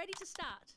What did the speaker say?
Ready to start.